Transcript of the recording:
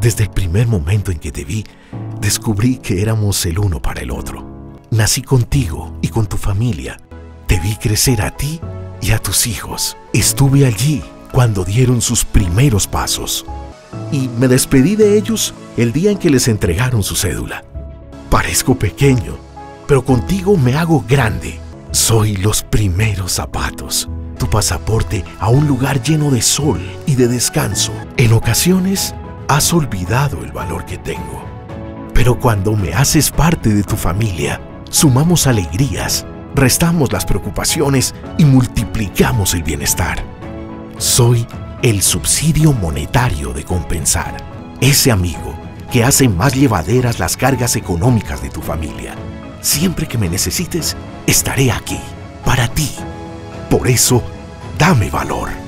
Desde el primer momento en que te vi, descubrí que éramos el uno para el otro. Nací contigo y con tu familia. Te vi crecer a ti y a tus hijos. Estuve allí cuando dieron sus primeros pasos. Y me despedí de ellos el día en que les entregaron su cédula. Parezco pequeño, pero contigo me hago grande. Soy los primeros zapatos, tu pasaporte a un lugar lleno de sol y de descanso. En ocasiones has olvidado el valor que tengo. Pero cuando me haces parte de tu familia, sumamos alegrías, restamos las preocupaciones y multiplicamos el bienestar. Soy el subsidio monetario de compensar, ese amigo que hace más llevaderas las cargas económicas de tu familia. Siempre que me necesites, estaré aquí, para ti. Por eso, dame valor.